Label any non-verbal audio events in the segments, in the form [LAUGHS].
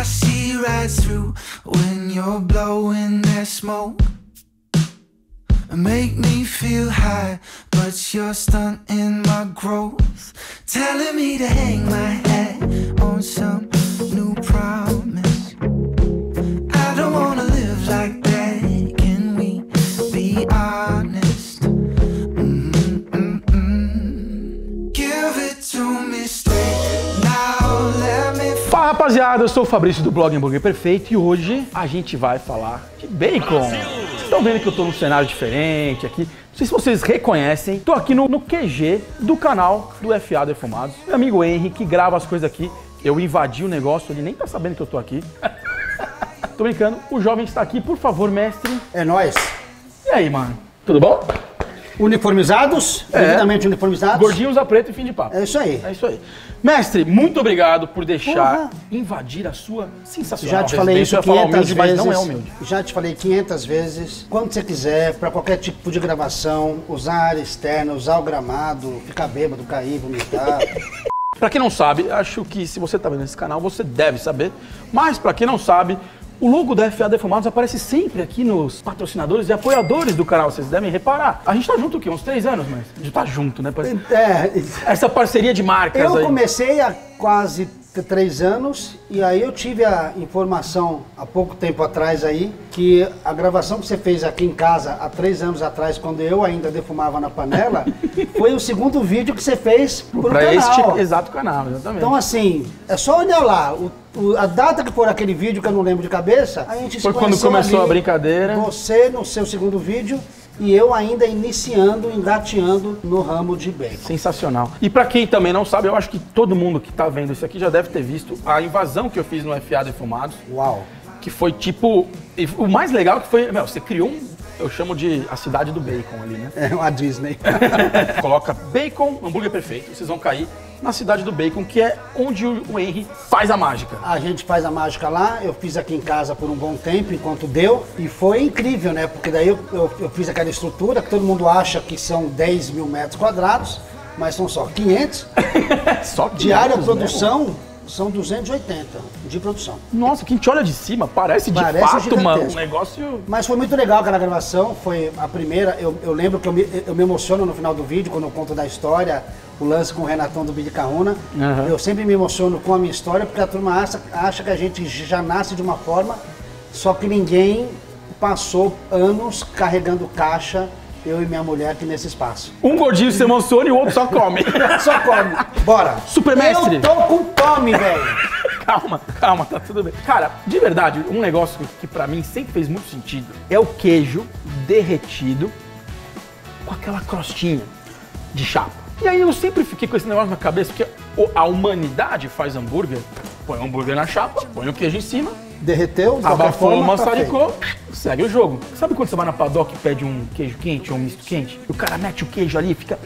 I see right through when you're blowing that smoke. Make me feel high, but you're stunting my growth. Telling me to hang my hat on some rapaziada, eu sou o Fabrício do blog Hambúrguer Perfeito e hoje a gente vai falar de bacon. Vocês estão vendo que eu tô num cenário diferente aqui. Não sei se vocês reconhecem, tô aqui no, no QG do canal do FA Defumados. Meu amigo Henry que grava as coisas aqui. Eu invadi o negócio, ele nem tá sabendo que eu tô aqui. [LAUGHS] tô brincando, o jovem está aqui, por favor, mestre. É nós. E aí, mano? Tudo bom? Uniformizados, É. devidamente uniformizados. Gordinho usa preto e fim de papo. É isso aí. É isso aí. Mestre, muito obrigado por deixar Porra. invadir a sua sensacional Já te falei isso residência. Eu ia falar 500 humilde, vezes. não é humilde. Já te falei 500 vezes. Quando você quiser, para qualquer tipo de gravação, usar área externa, usar o gramado, ficar bêbado, cair, vomitar. [LAUGHS] Pra quem não sabe, acho que se você tá vendo esse canal, você deve saber. Mas pra quem não sabe, o logo da FA Defumados aparece sempre aqui nos patrocinadores e apoiadores do canal, vocês devem reparar. A gente tá junto o quê? Uns três anos, mas a gente tá junto, né? Parece- é, Essa parceria de marcas eu aí. comecei há quase três anos e aí eu tive a informação há pouco tempo atrás aí que a gravação que você fez aqui em casa há três anos atrás, quando eu ainda defumava na panela, [LAUGHS] foi o segundo vídeo que você fez pro Pra canal. este exato canal, exatamente. Então, assim, é só olhar lá. o- o- a data que for aquele vídeo, que eu não lembro de cabeça, a gente Foi quando começou ali, a brincadeira. Você no seu segundo vídeo e eu ainda iniciando, engateando no ramo de bacon. Sensacional. E pra quem também não sabe, eu acho que todo mundo que tá vendo isso aqui já deve ter visto a invasão que eu fiz no FA Defumados, Uau! que foi tipo. O mais legal que foi. Meu, você criou um. Eu chamo de a cidade do bacon ali, né? É uma Disney. [LAUGHS] Coloca bacon, hambúrguer perfeito, vocês vão cair na cidade do bacon, que é onde o Henry faz a mágica. A gente faz a mágica lá, eu fiz aqui em casa por um bom tempo, enquanto deu, e foi incrível, né? Porque daí eu, eu- eu fiz aquela estrutura que todo mundo acha que são 10 mil metros quadrados, mas são só 500. [LAUGHS] Só que Diária menos, produção são 280 de produção. né? Nossa, quem te olha de cima parece de Parece fato, mano, um negócio. Mas foi muito legal aquela gravação, foi a primeira, eu, eu lembro que eu me, eu me emociono no final do vídeo, quando eu conto da história, o lance com o Renatão do Bid Caruna. Aham. Eu sempre me emociono com a minha história, porque a turma acha, acha que a gente já nasce de uma forma, só que ninguém passou anos carregando caixa, eu e minha mulher aqui nesse espaço. Um gordinho se emociona e o outro só come. [LAUGHS] Só come. Bora. Supermestre. Eu tô com fome, velho. [LAUGHS] calma, calma, tá tudo bem. Cara, de verdade, um negócio que pra mim sempre fez muito sentido é o queijo derretido com aquela crostinha de chapa. E aí eu sempre fiquei com esse negócio na cabeça, porque a humanidade faz hambúrguer, põe o hambúrguer na chapa, põe o queijo em cima, Derreteu, abafou, tá maçaricou, segue o jogo. Sabe quando você vai na padoca e pede um queijo quente ou um misto quente? E o cara mete o queijo ali e fica...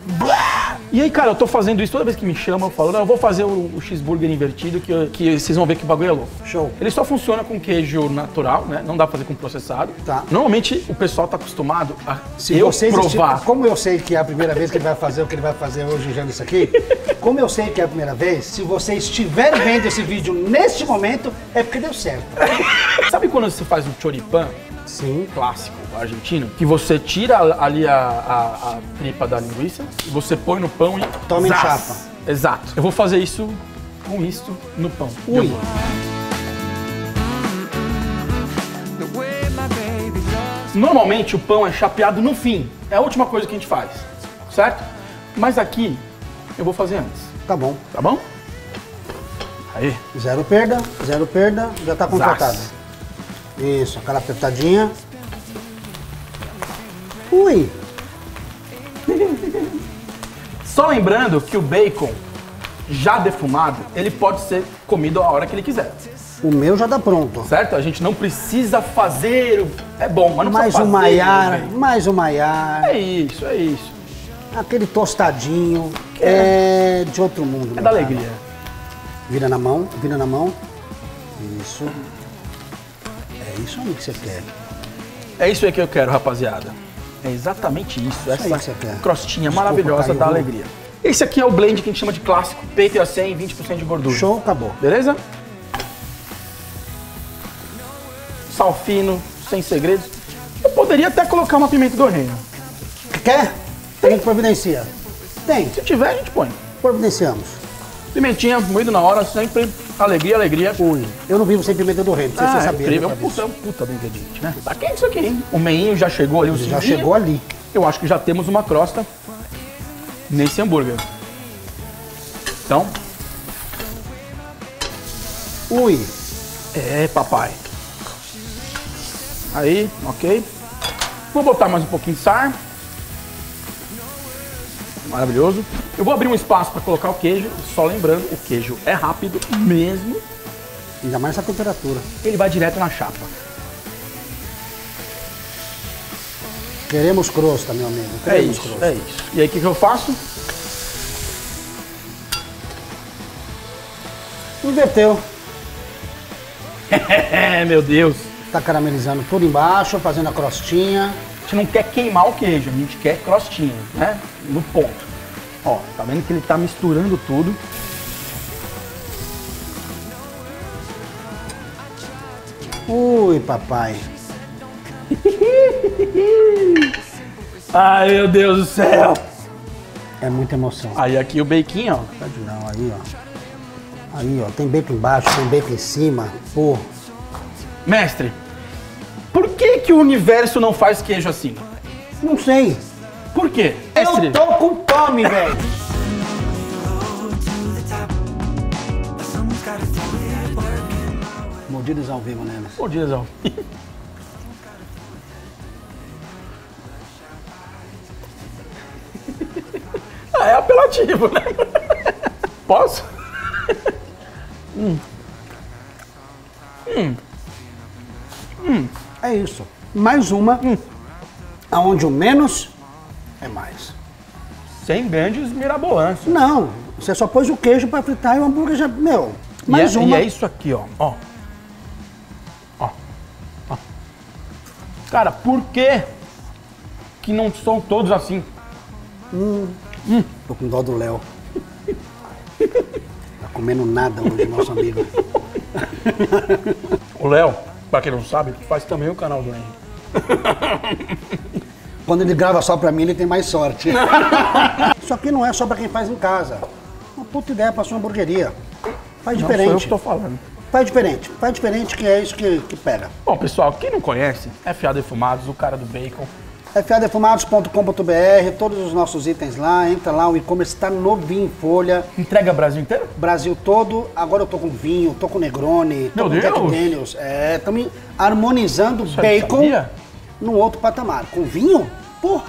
E aí, cara, eu tô fazendo isso toda vez que me chamam, eu falo, não, eu vou fazer o, o cheeseburger invertido, que, eu- que vocês vão ver que o bagulho é louco. Show. Ele só funciona com queijo natural, né? Não dá pra fazer com processado. Tá. Normalmente o pessoal tá acostumado a Se eu vocês provar. Como eu sei que é a primeira vez que ele vai fazer o que ele vai fazer hoje usando isso aqui, como eu sei que é a primeira vez, se você estiver vendo esse vídeo neste momento, é porque deu certo. [LAUGHS] Sabe quando você faz um choripan? Sim. clássico argentino, que você tira ali a, a- a tripa da linguiça, e você põe no pão e Toma em zás. chapa. Exato. Eu vou fazer isso com isto no pão. Ui. Normalmente o pão é chapeado no fim. É a última coisa que a gente faz, certo? Mas aqui eu vou fazer antes, Tá bom. tá bom? Aí. Zero perda, zero perda, já tá contratado. Zás. Isso, aquela apertadinha. Ui, Só lembrando que o bacon já defumado, ele pode ser comido a hora que ele quiser, o meu já tá pronto. certo? A gente não precisa fazer. É bom, mas não Mais precisa um fazer. maiar, mais um maiar. É isso, é isso. Aquele tostadinho. É de outro mundo. É da cara. alegria. Vira na mão, vira na mão. Isso. É isso aí que você quer. É isso aí que eu quero, rapaziada. É exatamente isso. essa quer. crostinha Desculpa, maravilhosa caiu, da viu? alegria. Esse aqui é o blend que a gente chama de clássico. Peito a 100, 20% de gordura. Show, acabou. Beleza? sal fino, sem segredos. Eu poderia até colocar uma pimenta do reino. Quer? A gente providencia. Tem, Se tiver, a gente põe. providenciamos. Pimentinha, moído na hora, sempre alegria, alegria. Ui, eu não vivo sem pimenta do reino, Ah, você é sabia. incrível. É né, um puta, puta do ingrediente, né? Tá quente isso aqui, hein? O meinho já chegou ali, o Já chegou ali. Eu acho que já temos uma crosta nesse hambúrguer. Então, Ui, é, papai. Aí, ok. Vou botar mais um pouquinho de sal. Maravilhoso. Eu vou abrir um espaço para colocar o queijo. Só lembrando, o queijo é rápido mesmo. ainda mais essa temperatura. Ele vai direto na chapa. Queremos crosta, meu amigo. É Queremos isso, crosta. é isso. E aí, o que, que eu faço? Inverteu. [LAUGHS] É, meu Deus. Tá caramelizando tudo embaixo, fazendo a crostinha. A gente não quer queimar o queijo, a gente quer crostinha, né? No ponto. Ó, tá vendo que ele tá misturando tudo. Ui, papai. [LAUGHS] Ai, meu Deus do céu. É muita emoção. Aí aqui o beiquinho, ó. Tá não, aí, ó. Aí, ó. Tem bacon embaixo, tem bacon em cima. Pô, Mestre, que que o universo não faz queijo assim? não sei. Por quê? Eu tô com fome, velho. Mordidas ao vivo, né? Bom dia, Zão. ah, é apelativo, né? Posso? [LAUGHS] É isso. Mais uma, aonde o menos é mais. Sem grandes mirabolantes. Não, você só pôs o queijo pra fritar e o hambúrguer já. Meu, mais e é, uma. E é isso aqui, ó. Ó. Ó. Ó. Cara, por que que não são todos assim? Tô com dó do Léo. Tá comendo nada hoje, nosso amigo. [LAUGHS] O Léo, pra quem não sabe, faz também o canal do Henry. [LAUGHS] Quando ele grava só pra mim, ele tem mais sorte. [LAUGHS] Isso aqui não é só pra quem faz em casa. Uma puta ideia pra sua hamburgueria. Faz Não sou eu diferente. que tô falando. Faz diferente. Faz diferente que é isso que, que pega. Bom, pessoal, quem não conhece, é Fiado Defumados, o cara do bacon. fadefumados.com.br, todos os nossos itens lá, entra lá, o e-commerce está novinho em folha, Entrega Brasil inteiro? Brasil todo, agora eu tô com vinho, tô com Negroni, tô Meu com Jack Deus! Daniels, é, estamos harmonizando aí bacon num outro patamar. Com vinho? Porra!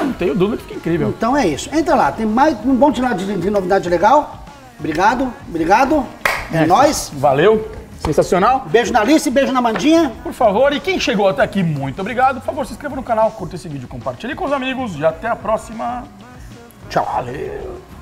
Não tenho dúvida que fica incrível. Então é isso. Entra lá, tem mais um bom tirar de, de novidade legal. Obrigado, obrigado. É, nóis. Valeu. Sensacional. Beijo na Alice, beijo na Mandinha. Por favor, e quem chegou até aqui, muito obrigado. Por favor, se inscreva no canal, curta esse vídeo, compartilhe com os amigos e até a próxima. Tchau. Valeu.